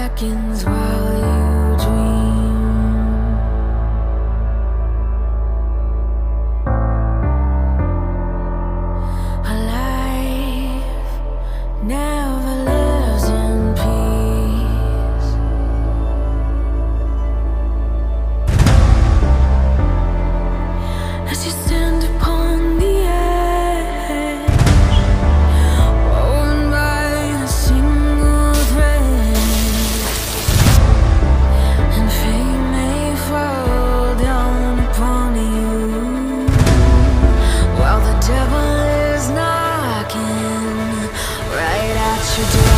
beckons to do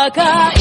Baka